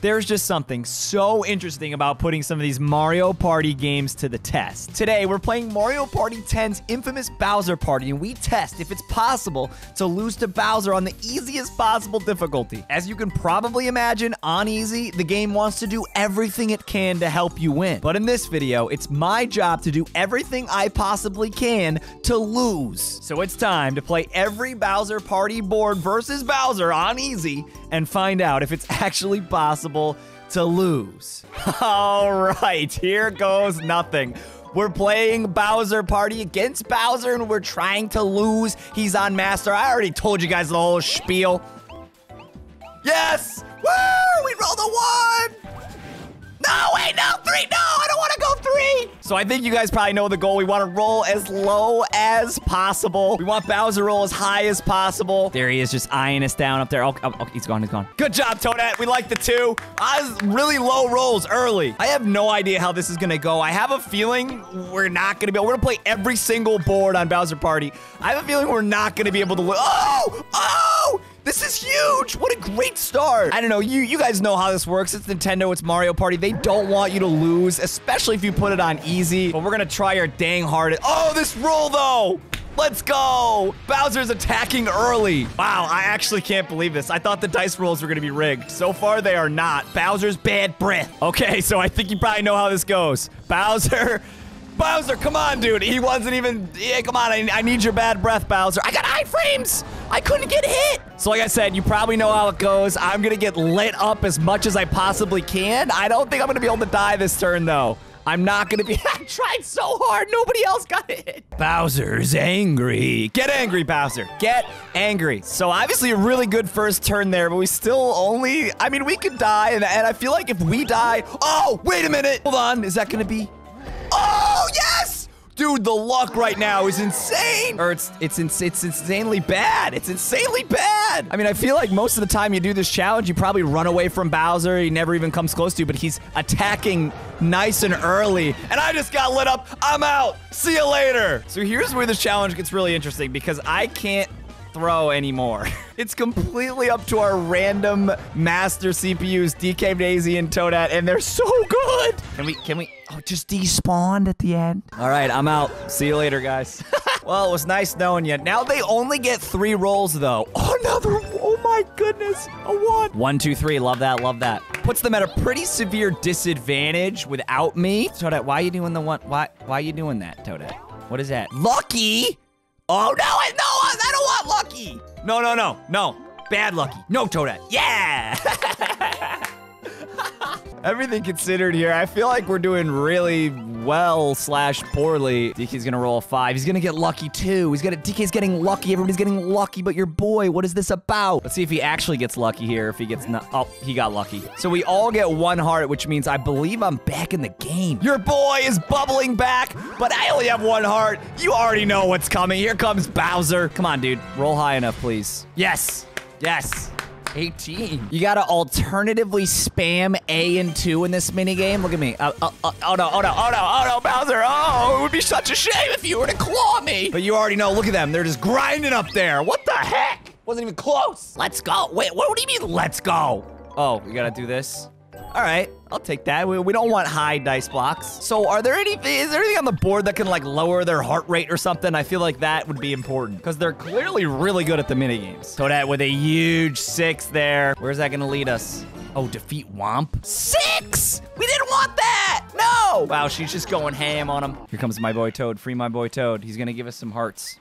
There's just something so interesting about putting some of these Mario Party games to the test. Today, we're playing Mario Party 10's infamous Bowser Party, and we test if it's possible to lose to Bowser on the easiest possible difficulty. As you can probably imagine, on easy, the game wants to do everything it can to help you win. But in this video, it's my job to do everything I possibly can to lose. So it's time to play every Bowser Party board versus Bowser on easy and find out if it's actually possible to lose. All right, here goes nothing. We're playing Bowser Party against Bowser and we're trying to lose. He's on Master. I already told you guys the whole spiel. Yes! Woo! We rolled a one! No, wait, no, three, no, want to go three. So I think you guys probably know the goal. We want to roll as low as possible. We want Bowser roll as high as possible. There he is, just eyeing us down up there. Oh, oh, oh he's gone, he's gone. Good job, Toadette. We like the two. Uh, really low rolls early. I have no idea how this is going to go. I have a feeling we're not going to be able, to play every single board on Bowser Party. I have a feeling we're not going to be able to, oh, oh, this is huge! What a great start! I don't know, you, you guys know how this works. It's Nintendo, it's Mario Party. They don't want you to lose, especially if you put it on easy. But we're gonna try our dang hardest. Oh, this roll though! Let's go! Bowser's attacking early. Wow, I actually can't believe this. I thought the dice rolls were gonna be rigged. So far, they are not. Bowser's bad breath. Okay, so I think you probably know how this goes. Bowser Bowser, come on, dude. He wasn't even. Yeah, come on. I, I need your bad breath, Bowser. I got iframes. I couldn't get hit. So, like I said, you probably know how it goes. I'm to get lit up as much as I possibly can. I don't think I'm to be able to die this turn, though. I'm not gonna be. I tried so hard. Nobody else got it. Bowser's angry. Get angry, Bowser. Get angry. So obviously a really good first turn there, but we still only. I mean, we could die, and, and I feel like if we die. Oh, wait a minute. Hold on. Is that gonna be? Oh, yes! Dude, the luck right now is insane. Or it's it's it's, it's insanely bad. It's insanely bad. I mean, I feel like most of the time you do this challenge, you probably run away from Bowser. He never even comes close to you, but he's attacking nice and early. And I just got lit up. I'm out. See you later. So here's where this challenge gets really interesting because I can't throw anymore. it's completely up to our random master CPUs, DK Daisy and Toadette, and they're so good. Can we, can we, oh, just despawned at the end. All right, I'm out. See you later, guys. well, it was nice knowing you. Now they only get three rolls, though. Oh, another, oh my goodness, a one. One, two, three, love that, love that. Puts them at a pretty severe disadvantage without me. Toadette, why are you doing the one, why, why are you doing that, Toadette? What is that? Lucky? Oh, no, no, No, no, no, no. Bad Lucky. No, Toadette. Yeah. Everything considered here, I feel like we're doing really well slash poorly. DK's gonna roll a five. He's gonna get lucky too. He's gonna DK's getting lucky. Everybody's getting lucky, but your boy, what is this about? Let's see if he actually gets lucky here. If he gets not, oh, he got lucky. So we all get one heart, which means I believe I'm back in the game. Your boy is bubbling back, but I only have one heart. You already know what's coming. Here comes Bowser. Come on, dude. Roll high enough, please. Yes. Yes. 18. You gotta alternatively spam A and 2 in this minigame. Look at me. Uh, uh, uh, oh no, oh no, oh no, oh no, Bowser. Oh, it would be such a shame if you were to claw me. But you already know, look at them. They're just grinding up there. What the heck? Wasn't even close. Let's go. Wait, what, what do you mean, let's go? Oh, we gotta do this? All right, I'll take that. We, we, don't want high dice blocks. So are there any, is there anything on the board that can like lower their heart rate or something? I feel like that would be important because they're clearly really good at the minigames. Toadette with a huge six there. Where's that gonna lead us? Oh, defeat Whomp? Six! We didn't want that! No! Wow, she's just going ham on him. Here comes my boy Toad. Free my boy Toad. He's gonna give us some hearts.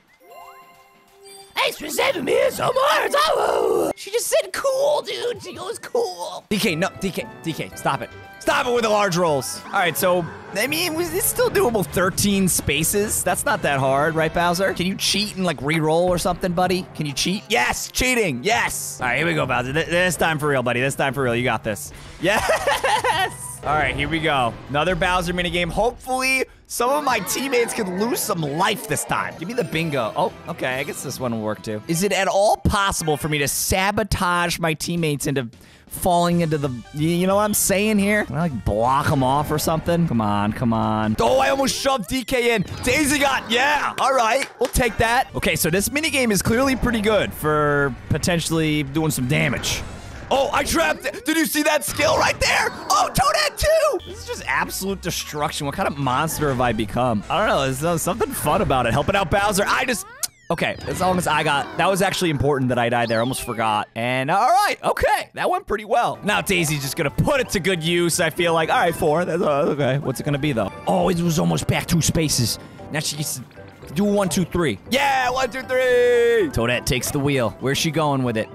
Thanks for saving me some hearts. Oh, she just said cool, dude. She goes cool. DK, no, DK, DK, stop it. Stop it with the large rolls. All right, so, I mean, it's still doable 13 spaces. That's not that hard, right, Bowser? Can you cheat and, like, re-roll or something, buddy? Can you cheat? Yes, cheating, yes. All right, here we go, Bowser. This time for real, buddy. This time for real. You got this. Yes. All right, here we go. Another Bowser minigame. Hopefully, some of my teammates could lose some life this time. Give me the bingo. Oh, okay. I guess this one will work too. Is it at all possible for me to sabotage my teammates into falling into the, you know what I'm saying here? Can I like block them off or something? Come on, come on. Oh, I almost shoved DK in. Daisy got, yeah. All right, we'll take that. Okay, so this minigame is clearly pretty good for potentially doing some damage. Oh, I trapped it. Did you see that skill right there? Oh, Toadette too. This is just absolute destruction. What kind of monster have I become? I don't know. There's uh, something fun about it. Helping out Bowser. I just... Okay, as long as I got, that was actually important that I died there. I almost forgot. And all right, okay, that went pretty well. Now Daisy's just gonna put it to good use. I feel like, all right, four, that's uh, okay. What's it gonna be though? Oh, it was almost back two spaces. Now she gets to do one, two, three. Yeah, one, two, three. Toadette takes the wheel. Where's she going with it?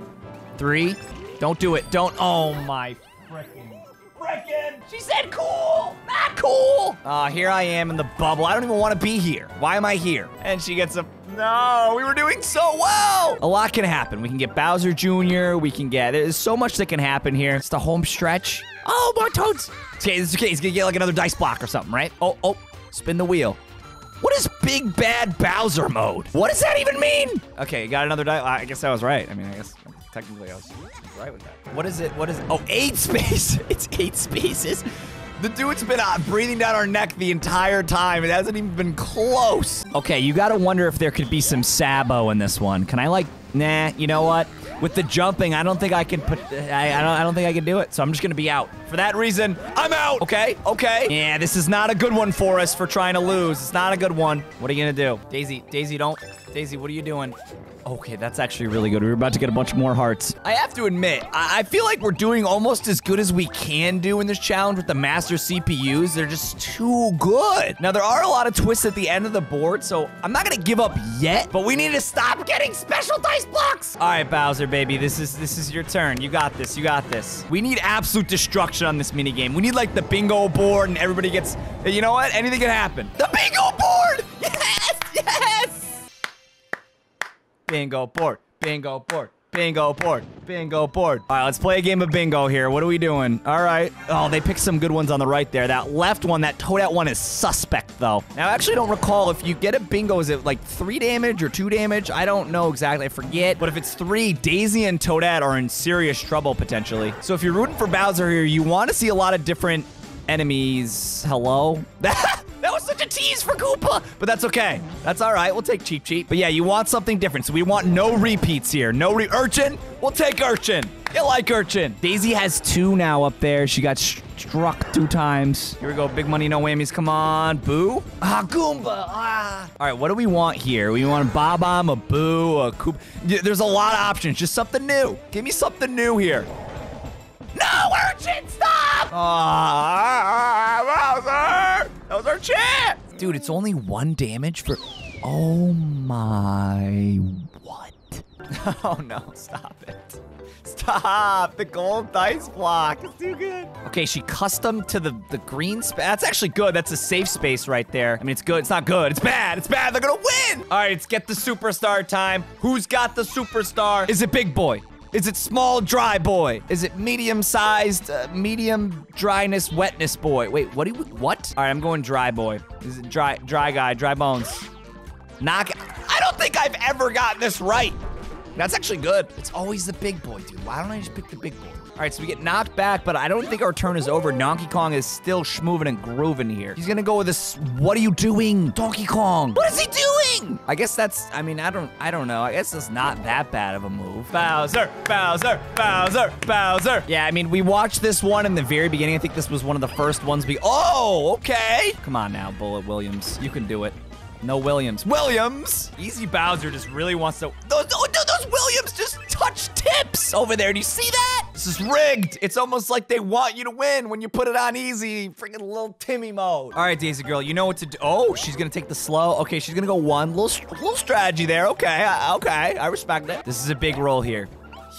Three. Don't do it. Don't. Oh my frickin'. Frickin'. She said cool. Not cool. Ah, uh, here I am in the bubble. I don't even want to be here. Why am I here? And she gets a no, we were doing so well. A lot can happen. We can get Bowser Jr. We can get, there's so much that can happen here. It's the home stretch. Oh, more toads. Okay, it's okay. He's gonna get like another dice block or something, right? Oh, oh, spin the wheel. What is big bad Bowser mode? What does that even mean? Okay, got another die. I guess I was right. I mean, I guess technically I was right with that. What is it? What is it? Oh, eight space. it's eight spaces. The dude's been uh, breathing down our neck the entire time. It hasn't even been close. Okay, you gotta wonder if there could be some Sabo in this one. Can I like, nah, you know what? With the jumping, I don't think I can put, I, I, don't, I don't think I can do it. So I'm just gonna be out. For that reason, I'm out. Okay, okay. Yeah, this is not a good one for us for trying to lose. It's not a good one. What are you gonna do? Daisy, Daisy, don't. Daisy, what are you doing? Okay, that's actually really good. We're about to get a bunch more hearts. I have to admit, I, I feel like we're doing almost as good as we can do in this challenge with the master CPUs. They're just too good. Now, there are a lot of twists at the end of the board, so I'm not gonna give up yet, but we need to stop getting special dice blocks. All right, Bowser, baby, this is this is your turn. You got this, you got this. We need absolute destruction on this minigame. We need like the bingo board and everybody gets, you know what? Anything can happen. The bingo board! Yes, yes! Bingo board. Bingo board. Bingo board. Bingo board. All right, let's play a game of bingo here. What are we doing? All right. Oh, they picked some good ones on the right there. That left one, that Toadette one is suspect, though. Now, I actually don't recall if you get a bingo, is it like three damage or two damage? I don't know exactly. I forget. But if it's three, Daisy and Toadette are in serious trouble, potentially. So if you're rooting for Bowser here, you want to see a lot of different enemies. Hello? That was such a tease for Koopa, but that's okay. That's all right. We'll take Cheep Cheep. But yeah, you want something different. So we want no repeats here. No re Urchin. We'll take Urchin. You like Urchin. Daisy has two now up there. She got struck two times. Here we go. Big money, no whammies. Come on. Boo. Ah, Goomba. Ah. All right, what do we want here? We want a Bob-omb, a Boo, a Koopa. There's a lot of options. Just something new. Give me something new here. No, Urchin, stop! Ah, Bowser! That was our chance! Dude, it's only one damage for... Oh my... What? oh no, stop it. Stop! The gold dice block is too good. Okay, she custom to the, the green space. That's actually good. That's a safe space right there. I mean, it's good. It's not good. It's bad. It's bad. They're gonna win! All right, let's get the superstar time. Who's got the superstar? Is it Big Boy? Is it small dry boy? Is it medium sized, uh, medium dryness, wetness boy? Wait, what do you, what? All right, I'm going dry boy. Is it dry, dry guy, dry bones? Knock, I don't think I've ever gotten this right. That's actually good. It's always the big boy, dude. Why don't I just pick the big boy? All right, so we get knocked back, but I don't think our turn is over. Donkey Kong is still schmoving and grooving here. He's gonna go with this. What are you doing, Donkey Kong? What is he doing? I guess that's. I mean, I don't. I don't know. I guess it's not that bad of a move. Bowser, Bowser, Bowser, Bowser. Yeah, I mean, we watched this one in the very beginning. I think this was one of the first ones we. Oh, okay. Come on now, Bullet Williams. You can do it. No Williams. Williams! Easy Bowser just really wants to. Those, oh, those Williams just touch tips over there. Do you see that? This is rigged. It's almost like they want you to win when you put it on easy. Freaking little Timmy mode. All right, Daisy girl, you know what to do. Oh, she's gonna take the slow. Okay, she's gonna go one. Little, little strategy there. Okay, uh, okay, I respect it. This is a big roll here.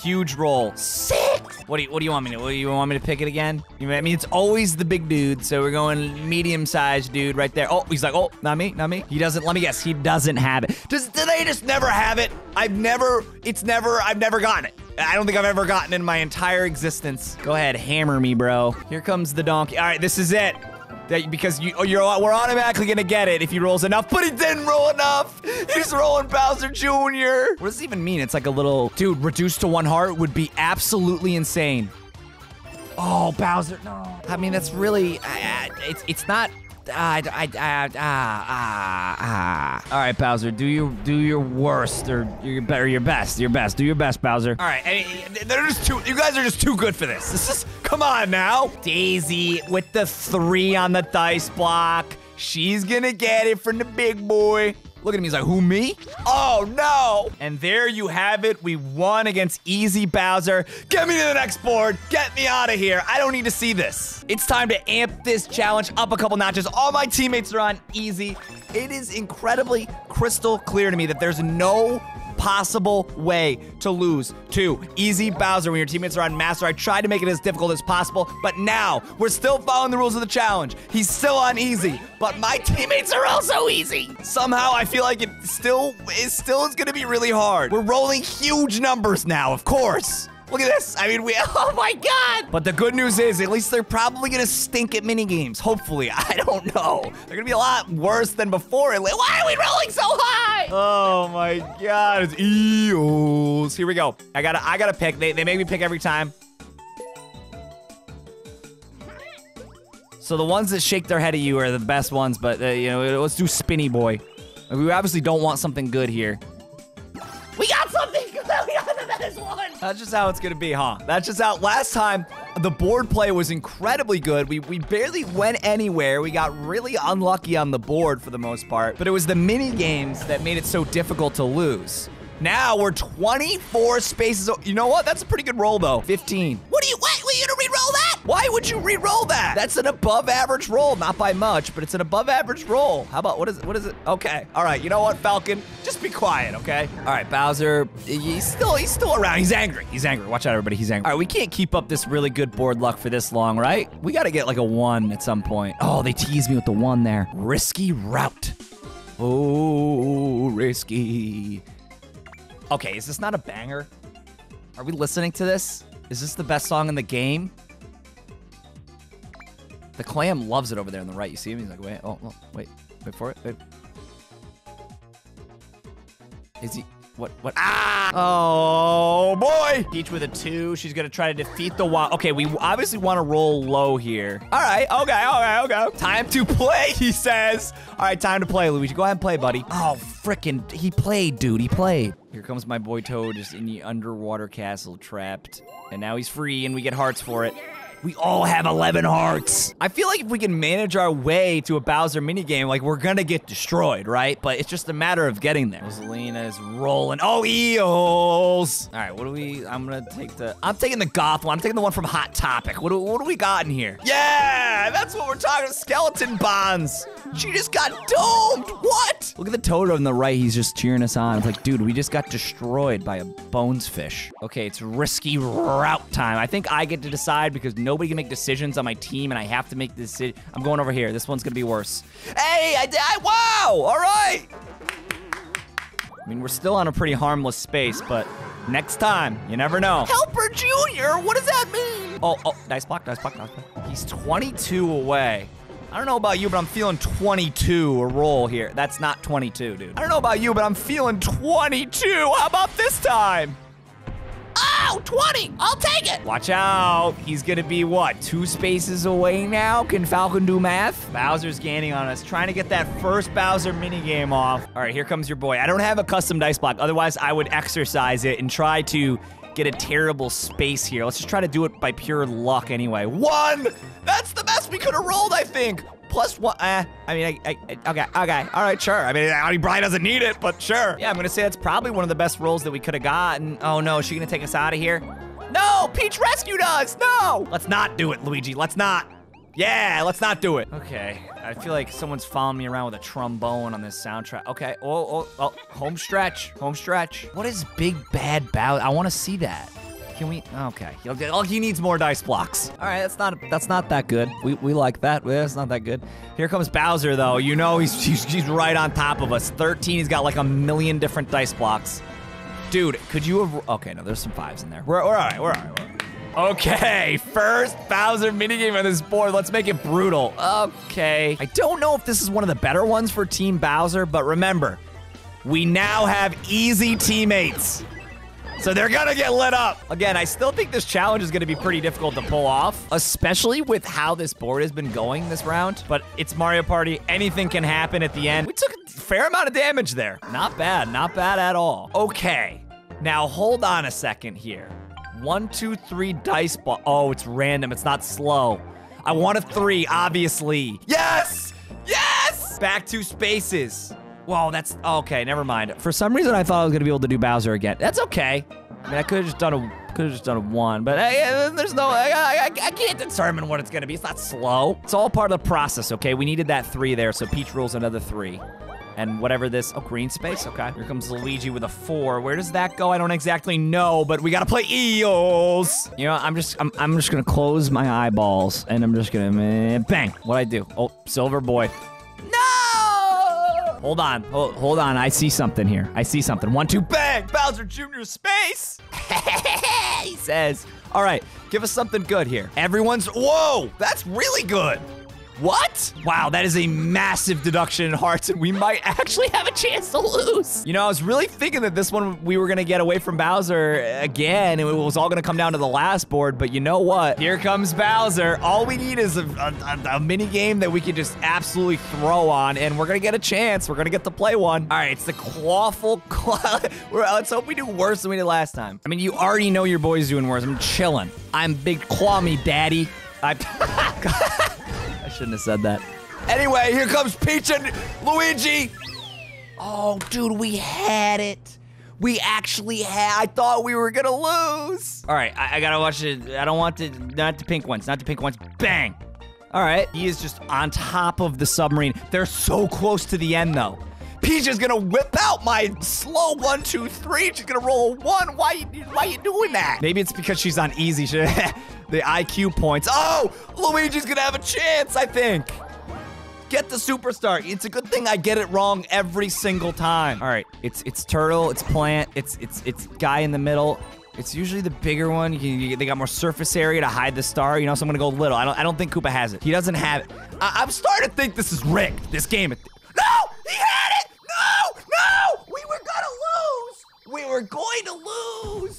Huge roll. Six. What do you What do you want me to? What do you want me to pick it again? You know, I mean, it's always the big dude, so we're going medium-sized dude right there. Oh, he's like, oh, not me, not me. He doesn't. Let me guess. He doesn't have it. Does do they just never have it? I've never. It's never. I've never gotten it. I don't think I've ever gotten in my entire existence. Go ahead, hammer me, bro. Here comes the donkey. All right, this is it. That, because you, you're, we're automatically gonna get it if he rolls enough, but he didn't roll enough. He's rolling Bowser Jr. What does this even mean? It's like a little, dude, reduced to one heart would be absolutely insane. Oh, Bowser, no. I mean, that's really, uh, it's, it's not, ah, I, I, ah, ah, ah. All right, Bowser, do your do your worst or your better, your best, your best. Do your best, Bowser. All right, I mean, they're just too. You guys are just too good for this. This is. Come on now, Daisy with the three on the dice block. She's gonna get it from the big boy. Look at him, he's like, who, me? Oh, no! And there you have it. We won against Easy Bowser. Get me to the next board. Get me out of here. I don't need to see this. It's time to amp this challenge up a couple notches. All my teammates are on Easy. It is incredibly crystal clear to me that there's no possible way to lose to Easy Bowser when your teammates are on Master. I tried to make it as difficult as possible, but now we're still following the rules of the challenge. He's still on Easy, but my teammates are also easy. Somehow I feel like it still it still is gonna be really hard. We're rolling huge numbers now, of course. Look at this. I mean, we, oh my God. But the good news is, at least they're probably going to stink at mini games. Hopefully. I don't know. They're going to be a lot worse than before. Why are we rolling so high? Oh my God. It's eels. Here we go. I got to I gotta pick. They, they make me pick every time. So the ones that shake their head at you are the best ones, but, uh, you know, let's do Spinny Boy. We obviously don't want something good here. We got something good! We got the best one! That's just how it's gonna be, huh? That's just how, last time, the board play was incredibly good. We, we barely went anywhere. We got really unlucky on the board for the most part, but it was the mini games that made it so difficult to lose. Now we're 24 spaces. You know what? That's a pretty good roll, though. 15. What are you, what? You gonna re-roll that? Why would you re-roll that? That's an above average roll. Not by much, but it's an above average roll. How about, what is it? What is it? Okay. All right. You know what, Falcon? Just be quiet, okay? All right, Bowser, he's still, he's still around. He's angry. He's angry. Watch out, everybody. He's angry. All right, we can't keep up this really good board luck for this long, right? We got to get like a one at some point. Oh, they teased me with the one there. Risky route. Oh, risky. Okay, is this not a banger? Are we listening to this? Is this the best song in the game? The clam loves it over there on the right. You see him? He's like, wait, oh, oh wait, wait for it. Wait. Is he? What? What? Ah! Oh boy! Peach with a two. She's gonna try to defeat the wild. Okay, we obviously want to roll low here. All right. Okay. Okay. Okay. Time to play. He says. All right. Time to play, Luigi. Go ahead and play, buddy. Oh, frickin'! He played, dude. He played. Here comes my boy Toad, just in the underwater castle, trapped, and now he's free, and we get hearts for it. We all have 11 hearts. I feel like if we can manage our way to a Bowser minigame, like we're gonna get destroyed, right? But it's just a matter of getting there. Rosalina is rolling. Oh, eels! All right, what do we, I'm gonna take the, I'm taking the goth one. I'm taking the one from Hot Topic. What do, what do we got in here? Yeah, that's what we're talking about, skeleton bonds. She just got domed, what? Look at the toad on the right, he's just cheering us on. It's like, dude, we just got destroyed by a bones fish. Okay, it's risky route time. I think I get to decide because no Nobody can make decisions on my team, and I have to make this decision. I'm going over here. This one's gonna be worse. Hey, I, I wow! All right. I mean, we're still on a pretty harmless space, but next time, you never know. Helper Junior, what does that mean? Oh, oh, nice block, nice block, nice block. He's 22 away. I don't know about you, but I'm feeling 22 a roll here. That's not 22, dude. I don't know about you, but I'm feeling 22. How about this time? Oh, 20! I'll take it! Watch out. He's gonna be, what, two spaces away now? Can Falcon do math? Bowser's gaining on us, trying to get that first Bowser minigame off. All right, here comes your boy. I don't have a custom dice block. Otherwise, I would exercise it and try to get a terrible space here. Let's just try to do it by pure luck anyway. One! That's the best we could have rolled, I think plus one. Eh, I mean, I, I, okay, okay, all right, sure. I mean, I Brian doesn't need it, but sure. Yeah, I'm gonna say that's probably one of the best rolls that we could have gotten. Oh no, is she gonna take us out of here? No, Peach rescued us. No, let's not do it, Luigi. Let's not. Yeah, let's not do it. Okay, I feel like someone's following me around with a trombone on this soundtrack. Okay, oh, oh, oh, home stretch, home stretch. What is Big Bad Bow? I want to see that. Can we? Okay. Oh, he needs more dice blocks. All right, that's not that's not that good. We, we like that. That's not that good. Here comes Bowser, though. You know he's, he's, he's right on top of us. 13, he's got like a million different dice blocks. Dude, could you have... Okay, no, there's some fives in there. We're, we're all right, we're all right. We're all right. Okay, first Bowser minigame on this board. Let's make it brutal. Okay. I don't know if this is one of the better ones for Team Bowser, but remember, we now have easy teammates. So they're gonna get lit up. Again, I still think this challenge is gonna be pretty difficult to pull off, especially with how this board has been going this round. But it's Mario Party. Anything can happen at the end. We took a fair amount of damage there. Not bad, not bad at all. Okay, now hold on a second here. One, two, three dice ball. Oh, it's random. It's not slow. I want a three, obviously. Yes! Yes! Back two spaces. Whoa, that's okay. Never mind. For some reason, I thought I was gonna be able to do Bowser again. That's okay. I mean, I could have just done a could have just done a one, but uh, there's no. I, I, I can't determine what it's gonna be. It's not slow. It's all part of the process. Okay, we needed that three there, so Peach rules another three. And whatever this, oh, green space, okay. Here comes Luigi with a four. Where does that go? I don't exactly know, but we gotta play eels. You know, I'm just, I'm, I'm just gonna close my eyeballs and I'm just gonna, bang, what I do? Oh, silver boy. Hold on, hold, hold on, I see something here. I see something. One, two, bang! Bowser Jr. space! he says. All right, give us something good here. Everyone's, whoa, that's really good. What? Wow, that is a massive deduction in hearts, and we might actually have a chance to lose. You know, I was really thinking that this one we were gonna get away from Bowser again, and it was all gonna come down to the last board, but you know what? Here comes Bowser. All we need is a, a, a mini game that we can just absolutely throw on, and we're gonna get a chance. We're gonna get to play one. All right, it's the clawful claw. Let's hope we do worse than we did last time. I mean, you already know your boy's doing worse. I'm chilling. I'm big claw me, daddy. I shouldn't have said that. Anyway, here comes Peach and Luigi. Oh, dude, we had it. We actually had. I thought we were gonna lose. All right, I, I gotta watch it. I don't want the not the pink ones, not the pink ones. Bang. All right, he is just on top of the submarine. They're so close to the end though. Peach is gonna whip out my slow one, two, three. She's gonna roll a one. Why, why are you doing that? Maybe it's because she's on easy. the IQ points. Oh, Luigi's gonna have a chance, I think. Get the superstar. It's a good thing I get it wrong every single time. All right, it's it's turtle, it's plant, it's it's it's guy in the middle. It's usually the bigger one. You, you, they got more surface area to hide the star, you know. So I'm gonna go little. I don't. I don't think Koopa has it. He doesn't have it. I, I'm starting to think this is rigged. This game. No, he had it. No, no, we were gonna lose. We were going to lose.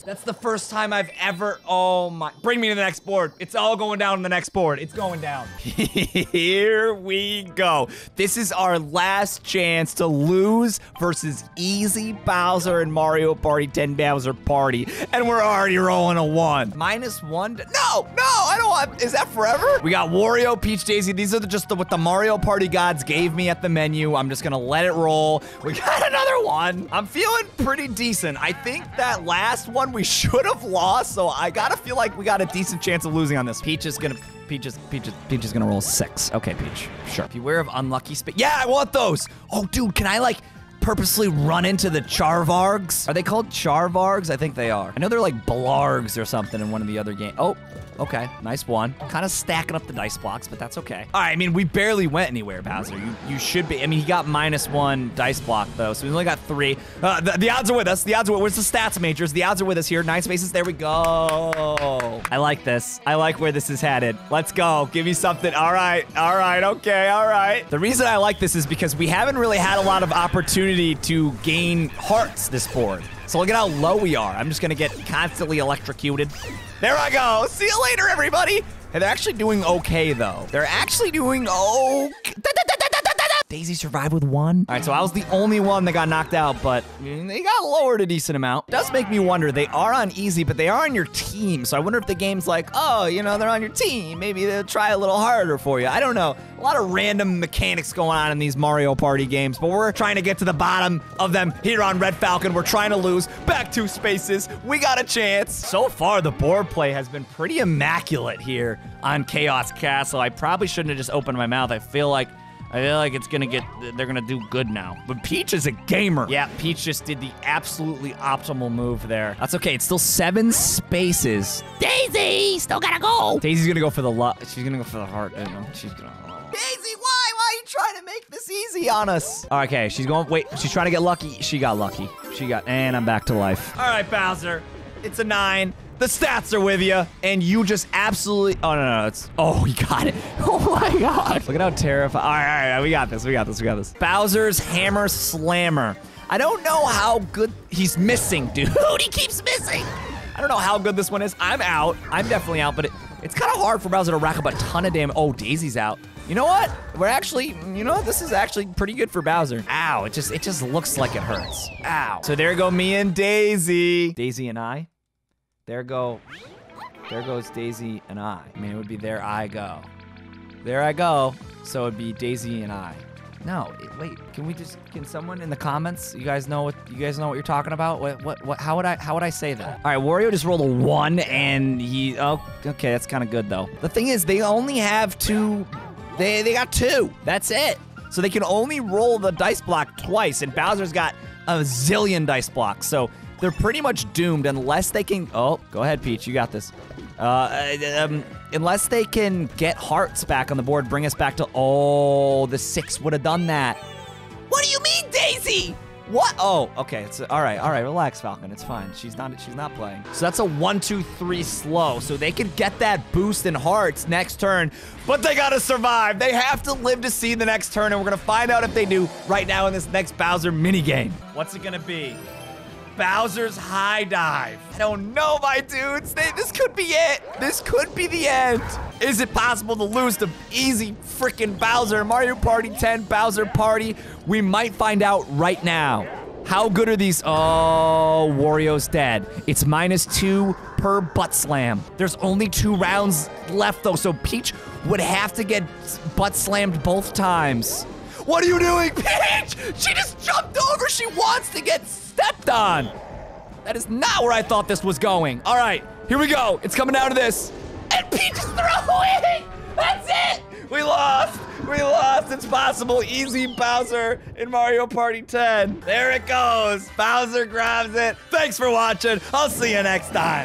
That's the first time I've ever, oh my, bring me to the next board. It's all going down in the next board. It's going down. Here we go. This is our last chance to lose versus Easy Bowser and Mario Party 10 Bowser Party. And we're already rolling a one. Minus one, no, no, I don't want, is that forever? We got Wario, Peach, Daisy. These are the, just the, what the Mario Party gods gave me at the menu. I'm just gonna let it roll. We got another one. I'm feeling pretty decent. I think that last one we should have lost, so I gotta feel like we got a decent chance of losing on this. Peach is gonna Peach is, Peach is, Peach is gonna roll six. Okay, Peach. Sure. Beware of unlucky space. Yeah, I want those. Oh, dude, can I like purposely run into the Charvargs? Are they called Charvargs? I think they are. I know they're like Blargs or something in one of the other games. Oh, Okay, nice one. Kind of stacking up the dice blocks, but that's okay. All right, I mean, we barely went anywhere, Bowser. You, you should be. I mean, he got minus one dice block, though, so we only got three. Uh, the, the, odds are with us. The odds are with Where's the stats, Majors? The odds are with us here. Nine spaces. There we go. I like this. I like where this is headed. Let's go. Give me something. All right. All right. Okay. All right. The reason I like this is because we haven't really had a lot of opportunity to gain hearts this board. So look at how low we are. I'm just gonna get constantly electrocuted. There I go. See you later, everybody. They're actually doing okay, though. They're actually doing okay. Daisy survived with one. All right, so I was the only one that got knocked out, but mm, they got lowered a decent amount. Does make me wonder, they are on easy, but they are on your team. So I wonder if the game's like, oh, you know, they're on your team. Maybe they'll try a little harder for you. I don't know. A lot of random mechanics going on in these Mario Party games, but we're trying to get to the bottom of them here on Red Falcon. We're trying to lose. Back two spaces. We got a chance. So far, the board play has been pretty immaculate here on Chaos Castle. I probably shouldn't have just opened my mouth. I feel like I feel like it's gonna get, they're gonna do good now. But Peach is a gamer. Yeah, Peach just did the absolutely optimal move there. That's okay, it's still seven spaces. Daisy, still gotta go. Daisy's gonna go for the luck. She's gonna go for the heart. You know? She's gonna. Daisy, why? Why are you trying to make this easy on us? Okay, she's going, wait, she's trying to get lucky. She got lucky. She got, and I'm back to life. All right, Bowser. It's a nine. The stats are with you, and you just absolutely. Oh no, no, it's. Oh, he got it. Oh my god! Look at how terrified. All right, all right, we got this. We got this. We got this. Bowser's Hammer Slammer. I don't know how good he's missing, dude. he keeps missing. I don't know how good this one is. I'm out. I'm definitely out, but it, it's kind of hard for Bowser to rack up a ton of damage. Oh, Daisy's out. You know what? We're actually, you know, what? this is actually pretty good for Bowser. Ow, it just it just looks like it hurts. Ow. So there go me and Daisy. Daisy and I. There go, there goes Daisy and I. I mean, it would be there I go. There I go. So it'd be Daisy and I. No, it- wait. Can we just? Can someone in the comments? You guys know what? You guys know what you're talking about? What? What? What? How would I? How would I say that? All right, Wario just rolled a one, and he. Oh, okay. That's kind of good though. The thing is, they only have two. They they got two. That's it. So they can only roll the dice block twice, and Bowser's got a zillion dice blocks. So they're pretty much doomed unless they can. Oh, go ahead, Peach. You got this. Uh, um, unless they can get hearts back on the board, bring us back to. Oh, the six would have done that. What do you mean, Daisy? What? Oh, okay. It's all right. All right. Relax, Falcon. It's fine. She's not. She's not playing. So that's a one, two, three slow. So they can get that boost in hearts next turn, but they gotta survive. They have to live to see the next turn, and we're gonna find out if they do right now in this next Bowser minigame. What's it gonna be? Bowser's High Dive. I don't know, my dudes. They, this could be it. This could be the end. Is it possible to lose to easy freaking Bowser? Mario Party 10 Bowser Party? We might find out right now. How good are these? Oh, Wario's dead. It's minus two per butt slam. There's only two rounds left, though, so Peach would have to get butt slammed both times. What are you doing, Peach? She just jumped over. She wants to get stepped on. That is not where I thought this was going. All right, here we go. It's coming down to this. And Peach is throwing. That's it. We lost. We lost. It's possible. Easy Bowser in Mario Party 10. There it goes. Bowser grabs it. Thanks for watching. I'll see you next time.